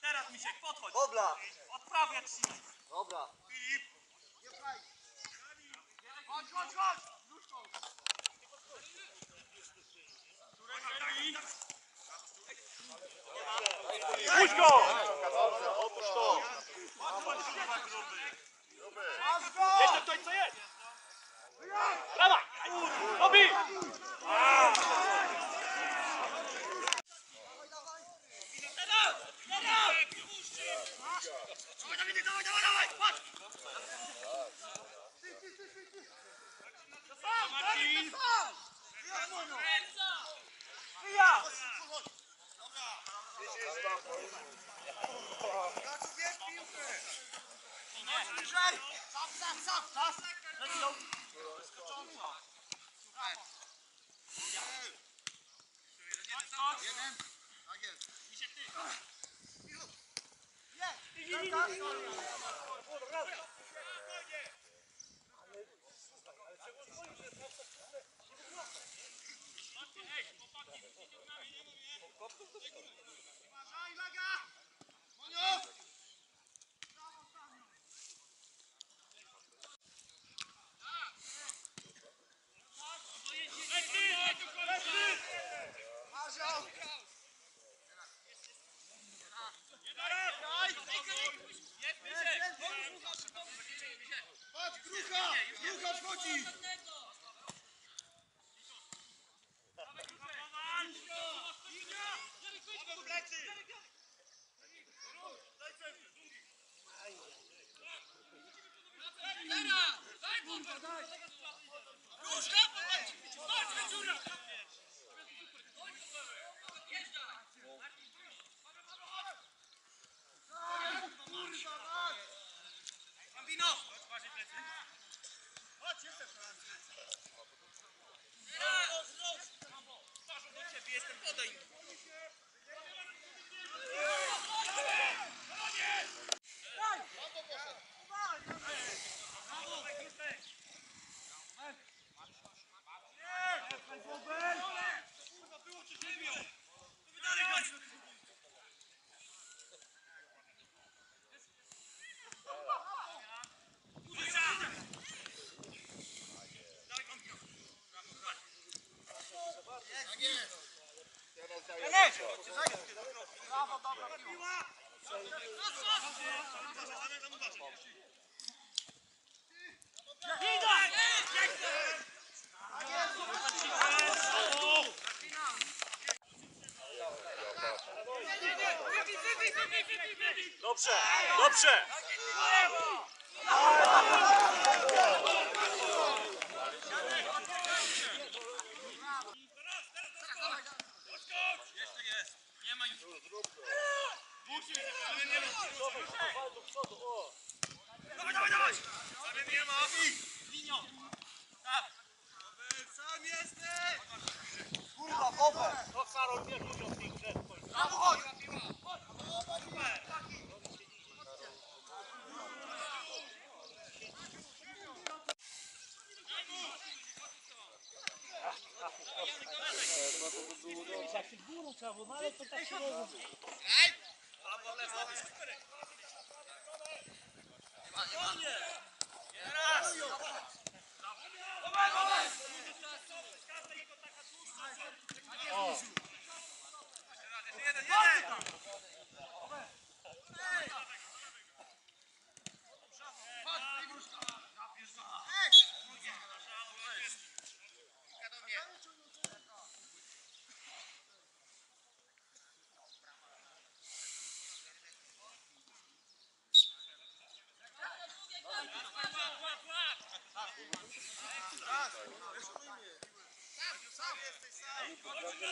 Teraz Misiek, podchodź. Dobra, Odprawiać ci. dobra. Puść go! Otóż to. Jeszcze ktoś co jest? Brawa! Robi! Dobrze, dobrze! Kurwa, bobę! To Karol nie lubią tych rzeczy. Jak się górą trzeba było, no ale to tak się robi. Nie za bardzo mu wychodzi. Fajnie gra.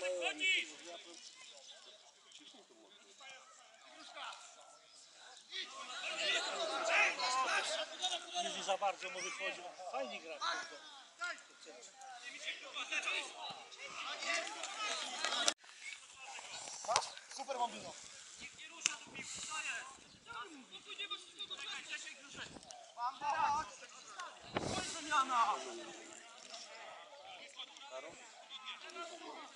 To było. Tacy się ma papiery. Ale nie wiem, czy No ja nie tak, tak nie. No. Właśnie mówię. A ktoś musi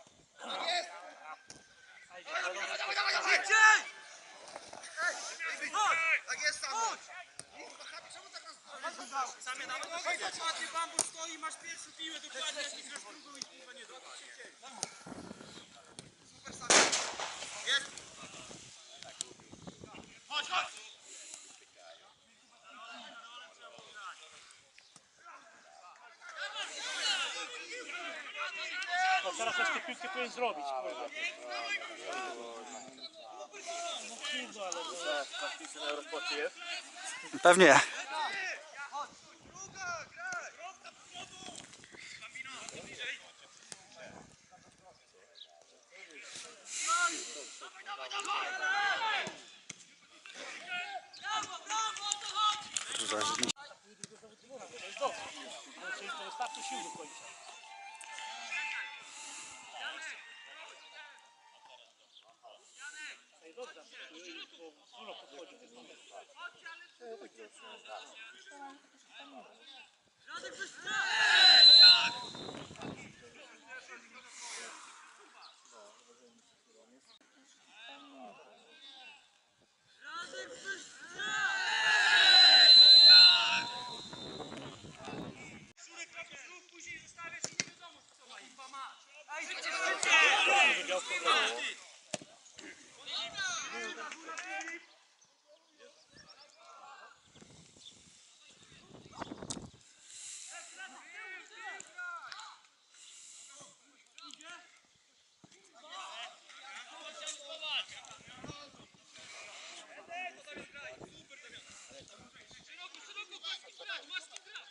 chodź. Teraz też te piłki powinien zrobić, kurwa. No kurwa, ale no. Pewnie. Druga, graj. To jest dobrze. Ale to jest to wystarczy sił do końca. Dużo podchodzi. jest dobre. Szurek trochę zrób, później zostawiasz i nie wiadomo co ma. Chyba ma. Ej, Że miał problemy. Szeroko, szeroko, masz z kim grać, masz z kim grać.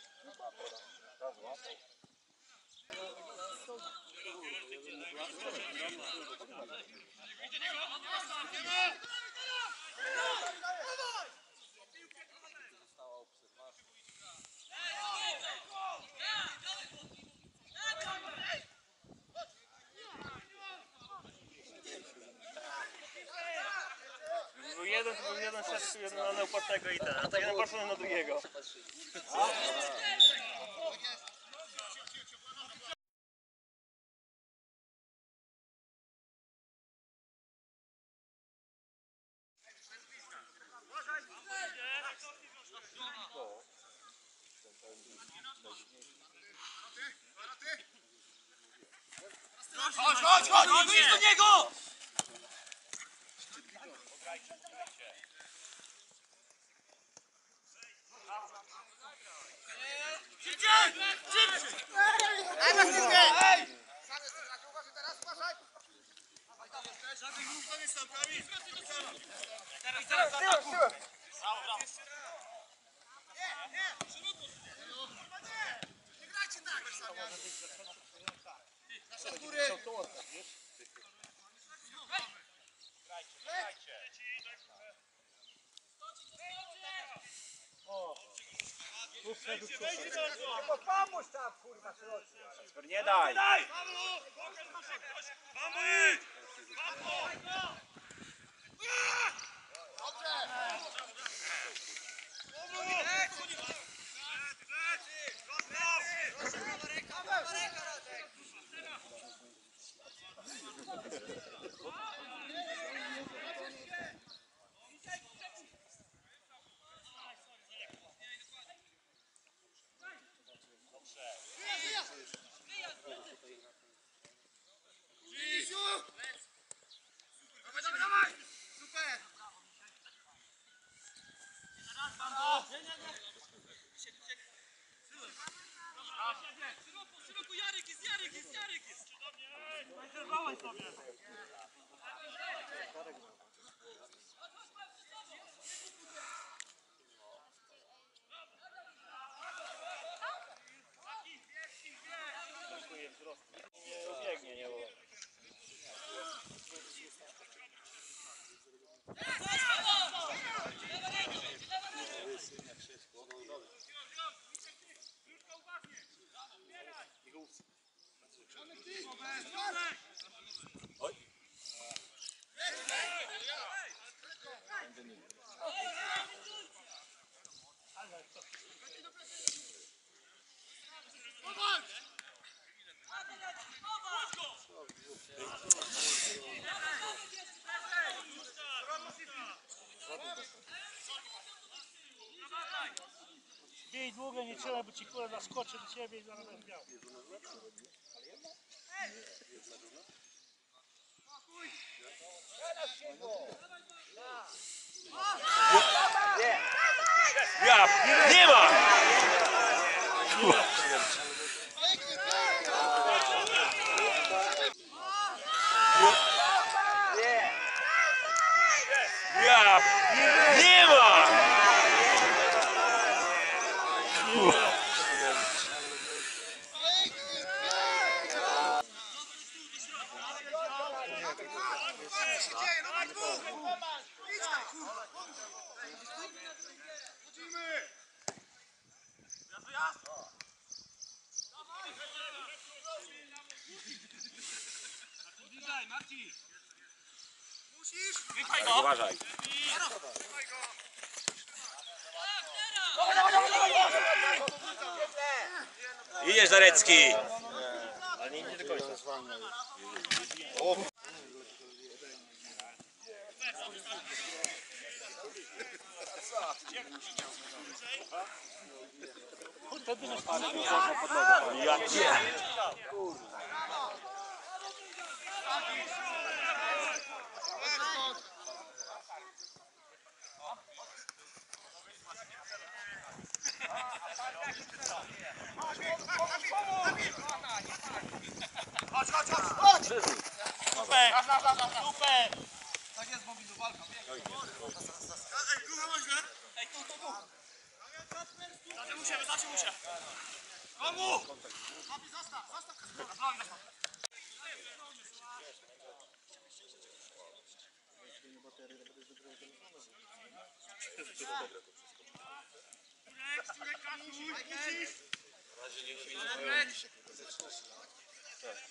Był jeden, jeden na neopłatnego i ten, a tak jeden patrzył na drugiego. Chodź, chodź, chodź. No wyjdź do niego! Szybciej! Szybciej! Ej, na piłkę. Ej. Sam jesteś na uważaj teraz, uważaj. Żadnych ruchów tam jest tam, Kamil! Teraz, teraz, ataku! Nie grajcie tak. Nasze góry. O, tu wszedł co? Nie daj! Daj! Mamy! Biej długo, nie trzeba, bo ci kula naskoczy do ciebie i zaraz będziesz miał. Ja, nie ma! Ja, Idziesz Zarecki. Ale nie idzie do końca. Wtedy nie Ja cię. Chodź, chodź, Chodź! Super! Tak jest, mobilu, walka. Ej, kurwa, go? Ej, tu, tu, tu! Zacie muszę, zacie muszę. Komu? Zabi, zostaw, zostaw! Idzie ci Marcin! Obronek, chodź na browara. Jeszcze overduj. Po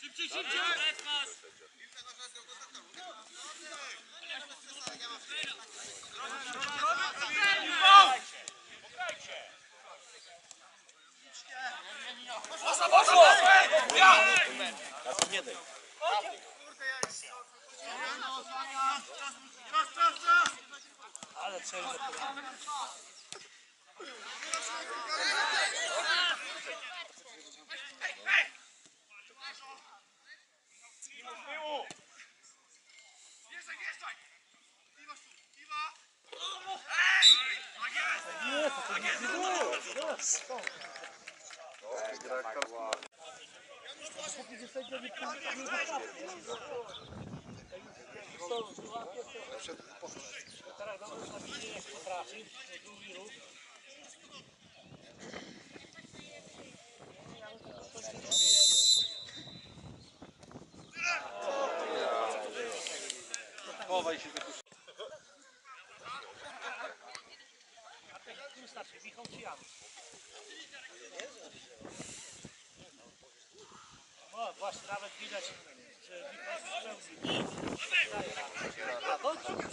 Szybciej, szybciej! Nie było. Teraz, nie zatrapnie. Co, złapie, to- Teraz Qual vai, Chico? A,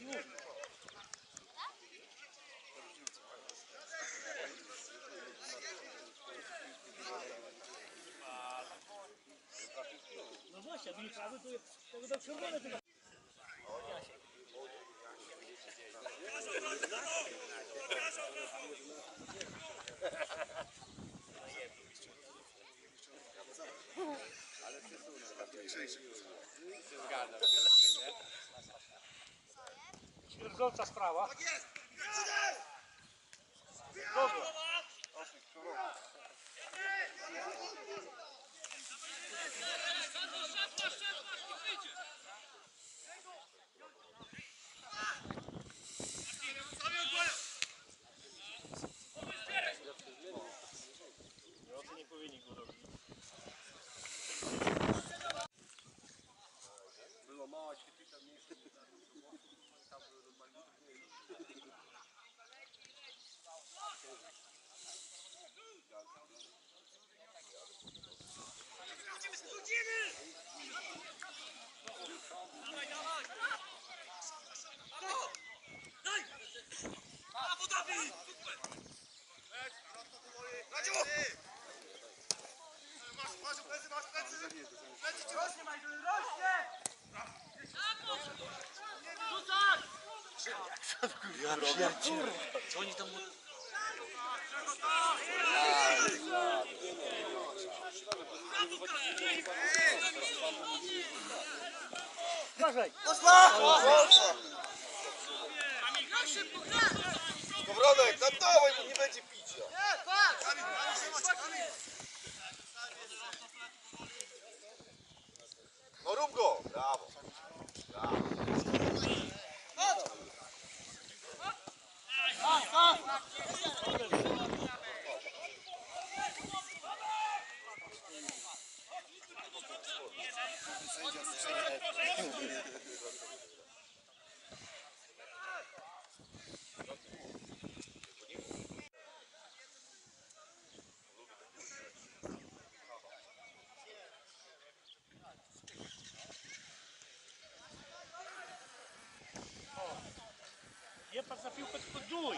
I już. No właśnie, jakby nie prawy, to to by dał czerwone. To... Śmierdząca sprawa. Dobra. Rośnie, Majdu, rośnie! Uważaj. Powrotek, tam dawaj, bo nie będzie No rób go. Brawo. Nie patrz na zapił pod dół.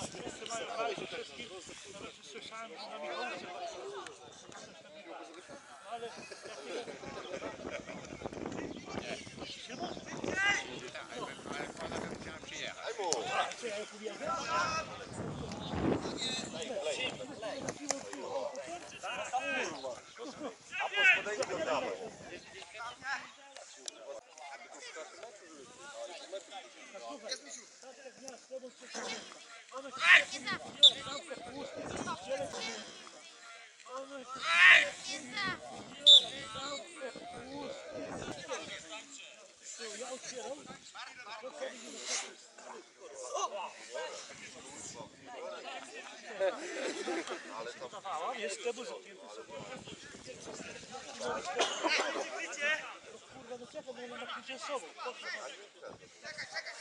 Wszyscy mają nawet słyszałem, że na.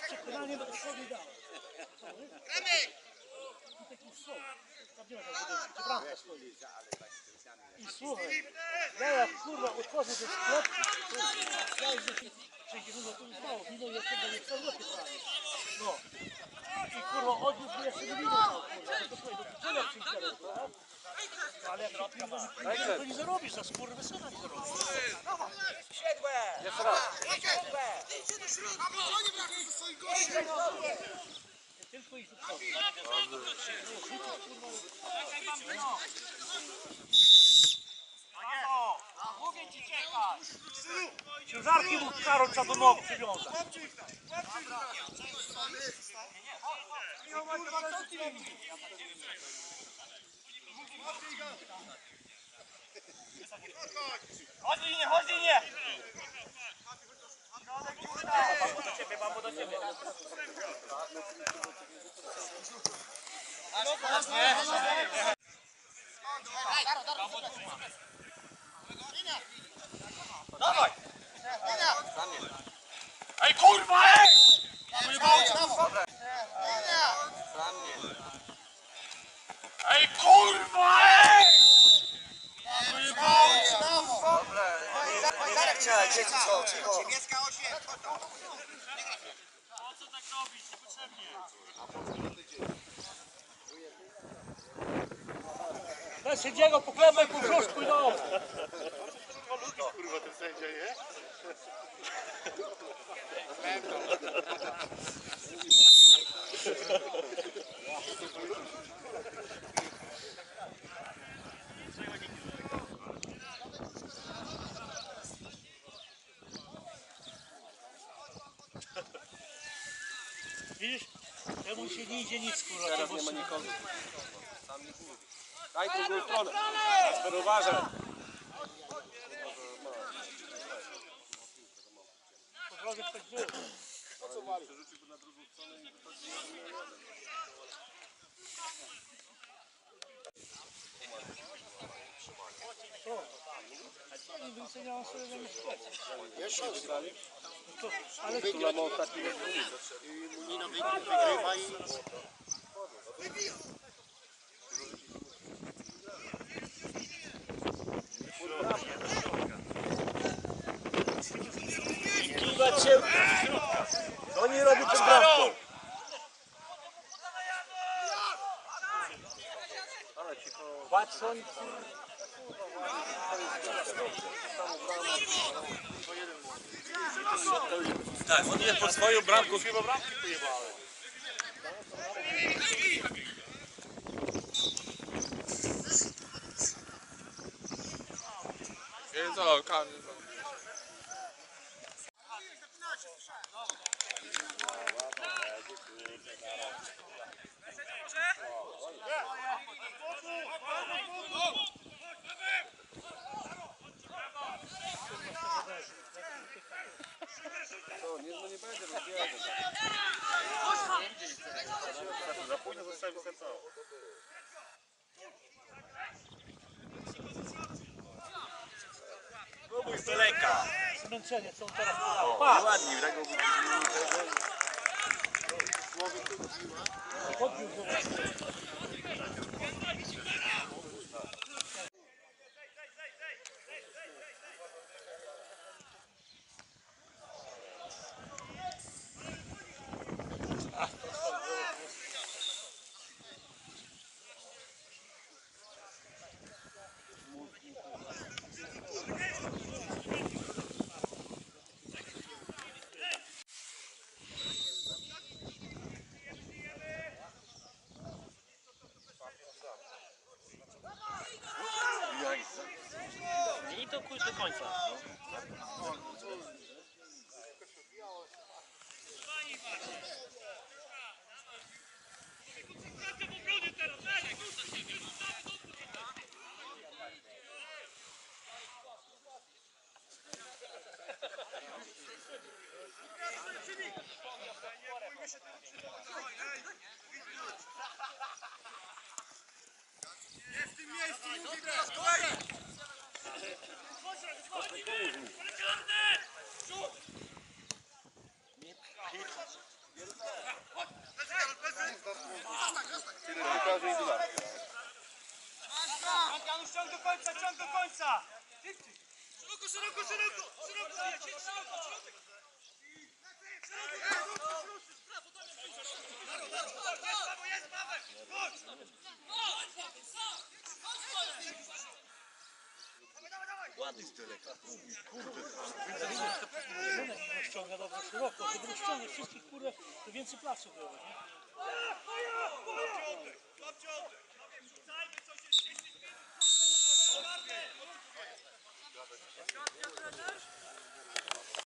Przekonanie do sobie dała. I taki gdzie bramka stoi. I słuchaj, ja jak kurwa otworzę ten sklep, to ja już przejdzie, no to już mało, wino jest tego nie chcę lepiej prawie. No. Jeszcze no to słuchaj, do pizzenia? Ale piwo nie pije, to nie zarobisz, za skórę wysyna nie zarobisz. Idźcie do środka, bo oni wracają ze swoich gości! Nie tylko ich rzucą. Ciężarki mu Karol trzeba do nogi przywiązać. Łapcie ich tam, łapcie ich tam! Michał, kurwa, co ty robisz? Łapcie ich tam! Chodź! Chodź linie, chodź linie! Środek, Do ciebie, babo, do ciebie. Dawaj! Ej kurwa, ej! Są, cicho. Niebieska 8. Po co tak robić? Niepotrzebnie. Ten sędziego poklepaj po brzuszku i no. Kurwa, ten sędzia, nie? Nie idzie nic kurwa. Teraz nie ma nikogo. Sam nie kurwa. Daj drugą stronę. Kasper uważaj. Po drodze ktoś był. Co? Oni wyceniają sobie zamiast Jeszcze raz. To, ale Wygrać. Mamy ostatni mecz. I Munina wygrywa, wygrywa i... Kiwać się. Co oni robią przed bramką? Ale cicho. Watson, Tak, on jest pod swoją bramką. Chyba bramki pojebały. Jest o, kamień. Co, nie, no nie będzie rozbierał. Za późno zostałem wystarczało. Daleka. zmęczenie, co on teraz Pa! Ładnie, tak go Podbił go. Janusz, ciąg do końca, ciąg do końca! Szeroko, szeroko, szeroko! Szeroko, jedź, jedź, szeroko, szeroko! Ładny stylek. Kurde. Ściąga dobrze szeroko. Gdybym ściągnął wszystkich kurę, to więcej placu było, nie? Rzucajmy